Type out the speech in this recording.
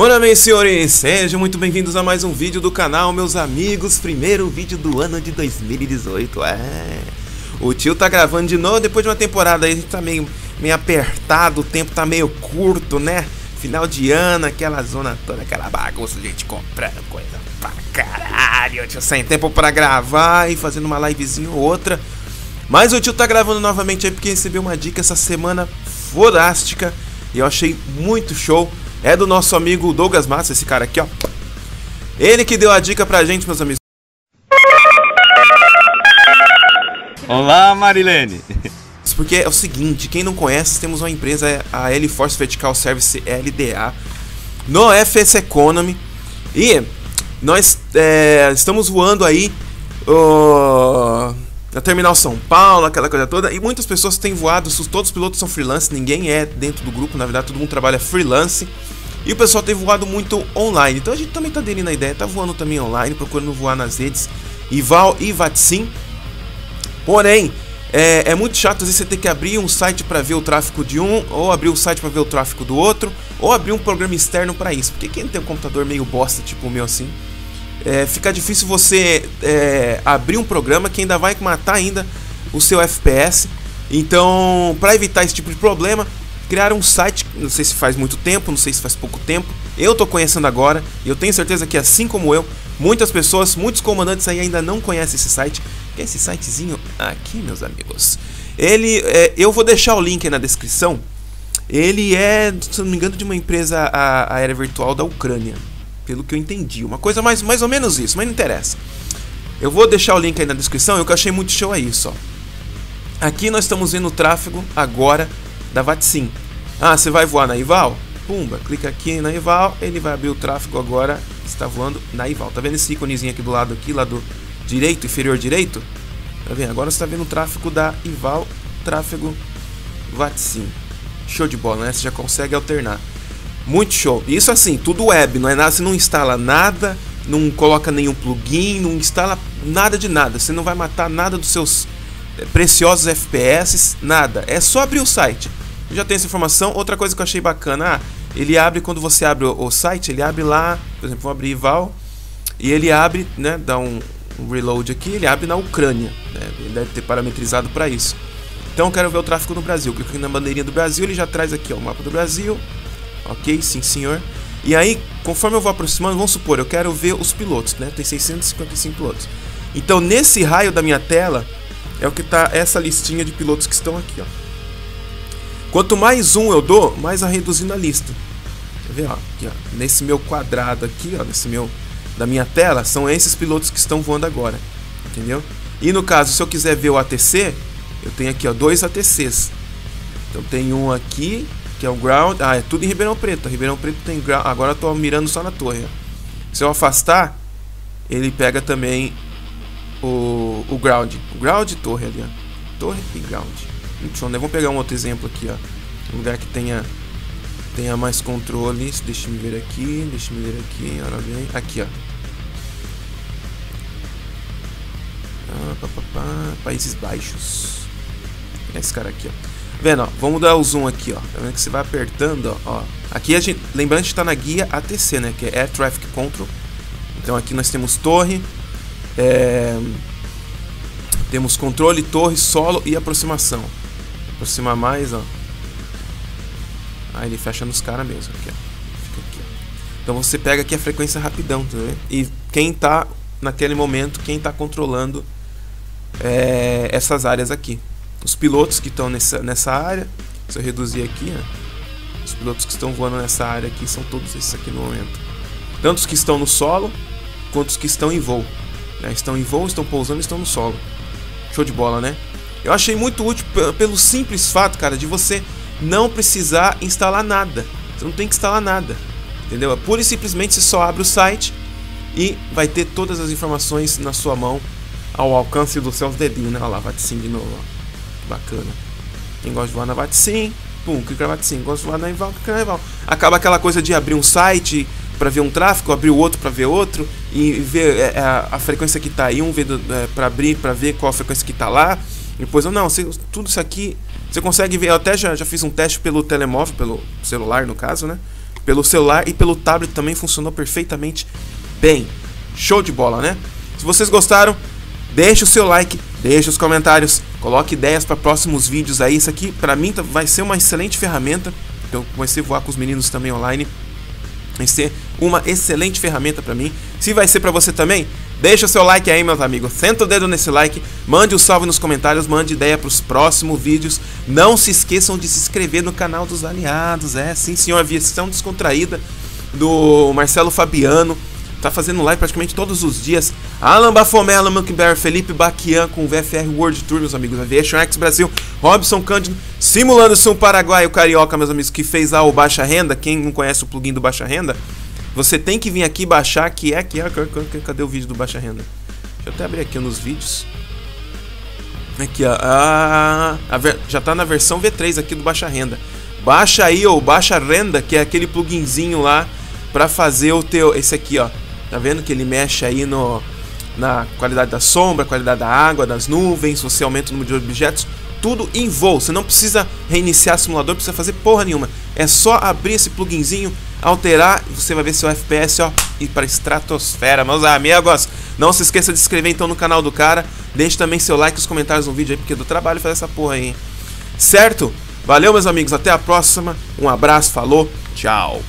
Olá, meus senhores, sejam muito bem-vindos a mais um vídeo do canal, meus amigos. Primeiro vídeo do ano de 2018, é. O tio tá gravando de novo depois de uma temporada aí, a gente tá meio, meio apertado, o tempo tá meio curto, né? Final de ano, aquela zona toda, aquela bagunça, gente comprando coisa pra caralho. Tio sem tempo pra gravar e fazendo uma livezinha ou outra. Mas o tio tá gravando novamente aí porque recebeu uma dica essa semana fodástica e eu achei muito show é do nosso amigo Douglas Massa, esse cara aqui, ó. Ele que deu a dica pra gente, meus amigos. Olá, Marilene. Porque é o seguinte, quem não conhece, temos uma empresa, é a L Force Vertical Service LDA, no FS Economy. E nós é, estamos voando aí uh, na Terminal São Paulo, aquela coisa toda. E muitas pessoas têm voado, todos os pilotos são freelance, ninguém é dentro do grupo, na verdade todo mundo trabalha freelance. E o pessoal tem voado muito online. Então a gente também tá aderindo a ideia, tá voando também online, procurando voar nas redes Ival e Vatsim. Porém, é, é, muito chato às vezes você ter que abrir um site para ver o tráfego de um, ou abrir um site para ver o tráfego do outro, ou abrir um programa externo para isso. Porque quem tem um computador meio bosta, tipo o meu assim, é, fica difícil você é, abrir um programa que ainda vai matar ainda o seu FPS. Então, para evitar esse tipo de problema, criaram um site, não sei se faz muito tempo, não sei se faz pouco tempo. Eu tô conhecendo agora e eu tenho certeza que assim como eu, muitas pessoas, muitos comandantes aí ainda não conhecem esse site. Que é esse sitezinho aqui, meus amigos. Ele, é, eu vou deixar o link aí na descrição. Ele é, se não me engano, de uma empresa aérea virtual da Ucrânia, pelo que eu entendi. Uma coisa mais, mais ou menos isso, mas não interessa. Eu vou deixar o link aí na descrição. Eu que achei muito show é isso, ó. Aqui nós estamos vendo o tráfego agora da VATSIM. Ah, você vai voar na Ival? Pumba, clica aqui na Ival, ele vai abrir o tráfego agora, está voando na Ival. Tá vendo esse íconezinho aqui do lado aqui, lado direito, inferior direito? Tá vendo? Agora você está vendo o tráfego da Ival, tráfego VATSIM. Show de bola, né? Você já consegue alternar. Muito show. Isso assim, tudo web, não é nada, você não instala nada, não coloca nenhum plugin, não instala nada de nada. Você não vai matar nada dos seus eh, preciosos FPS, nada. É só abrir o site já tem essa informação. Outra coisa que eu achei bacana, ah, ele abre quando você abre o, site, ele abre lá, por exemplo, vou abrir Val e ele abre, né, dá um, um reload aqui, ele abre na Ucrânia, né, ele deve ter parametrizado para isso. Então eu quero ver o tráfego no Brasil. Clico aqui na bandeirinha do Brasil, ele já traz aqui ó, o mapa do Brasil. Ok, sim senhor. E aí, conforme eu vou aproximando, vamos supor, eu quero ver os pilotos, né? Tem 655 pilotos. Então, nesse raio da minha tela, é o que está essa listinha de pilotos que estão aqui, ó. Quanto mais um eu dou, mais vai reduzindo a lista. Quer ver, ó, aqui, ó, nesse meu quadrado aqui, ó, nesse meu da minha tela, são esses pilotos que estão voando agora, entendeu? E no caso, se eu quiser ver o ATC, eu tenho aqui, ó, dois ATCs. Então tem um aqui, que é o ground, ah, é tudo em Ribeirão Preto. Ribeirão Preto tem ground, agora eu tô mirando só na torre. Se eu afastar, ele pega também o, o ground, o ground e torre ali, ó. Torre e ground. Muito né? Vamos pegar um outro exemplo aqui, ó. Um lugar que tenha tenha mais controle. Deixa me ver aqui, deixa me ver aqui. Ora bem, aqui, ó. Ah, pá, pá, pá. Países Baixos. Esse cara aqui, ó. Vendo, ó, vamos dar o zoom aqui, ó. Tá vendo que você vai apertando, ó. Aqui a gente, lembrando que está na guia ATC, né? Que é Air Traffic Control. Então aqui nós temos torre, é... temos controle, torre, solo e aproximação aproximar mais, ó. Aí ele fecha nos caras mesmo. Aqui, ó. Aqui. Então você pega aqui a frequência rapidão, tá vendo? E quem tá naquele momento, quem tá controlando é, essas áreas aqui. Os pilotos que estão nessa, nessa área, se eu reduzir aqui, ó, os pilotos que estão voando nessa área aqui são todos esses aqui no momento. Tanto os que estão no solo, quanto os que estão em voo. Né? Estão em voo, estão pousando, estão no solo. Show de bola, né? Eu achei muito útil pelo simples fato, cara, de você não precisar instalar nada. Você não tem que instalar nada. Entendeu? É pura e simplesmente você só abre o site e vai ter todas as informações na sua mão ao alcance dos seus dedinhos, né? Olha lá, Vatsim de novo, ó. Bacana. Quem gosta de voar na Vatsim, pum, clica na Vatsim. Gosta de voar na Ival, clica na Ival. Acaba aquela coisa de abrir um site para ver um tráfego, abrir o outro para ver outro e ver é, a, a, frequência que tá aí, um é, para abrir para ver qual a frequência que tá lá depois não, você, tudo isso aqui, você consegue ver, eu até já, já fiz um teste pelo telemóvel, pelo celular no caso, né? pelo celular e pelo tablet também funcionou perfeitamente bem. Show de bola, né? Se vocês gostaram, deixe o seu like, deixe os comentários, coloque ideias para próximos vídeos aí. Isso aqui para mim tá, vai ser uma excelente ferramenta. Eu comecei a voar com os meninos também online. Vai ser uma excelente ferramenta para mim. Se vai ser para você também, deixa o seu like aí, meus amigos. Senta o dedo nesse like, mande o um salve nos comentários, mande ideia para os próximos vídeos. Não se esqueçam de se inscrever no canal dos aliados. É, sim, senhor, aviação descontraída do Marcelo Fabiano. Tá fazendo live praticamente todos os dias. Alan Bafomé, Alan Monkberry, Felipe Baquian com o VFR World Tour, meus amigos. Aviation X Brasil, Robson Cândido, simulando São Paraguai, o Carioca, meus amigos, que fez lá o Baixa Renda. Quem não conhece o plugin do Baixa Renda, você tem que vir aqui baixar, que é que é. Cadê o vídeo do Baixa Renda? Deixa eu até abrir aqui nos vídeos. Aqui, ó. Ah, já tá na versão V3 aqui do Baixa Renda. Baixa aí, ou Baixa Renda, que é aquele pluginzinho lá para fazer o teu. Esse aqui, ó. Tá vendo que ele mexe aí no, na qualidade da sombra, qualidade da água, das nuvens, você aumenta o número de objetos, tudo em voo. Você não precisa reiniciar o simulador, precisa fazer porra nenhuma. É só abrir esse pluginzinho, alterar, e você vai ver seu FPS, ó, ir para estratosfera, meus amigos. Não se esqueça de se inscrever então no canal do cara. Deixe também seu like e os comentários no vídeo aí, porque é do trabalho fazer essa porra aí. Certo? Valeu, meus amigos. Até a próxima. Um abraço, falou, tchau.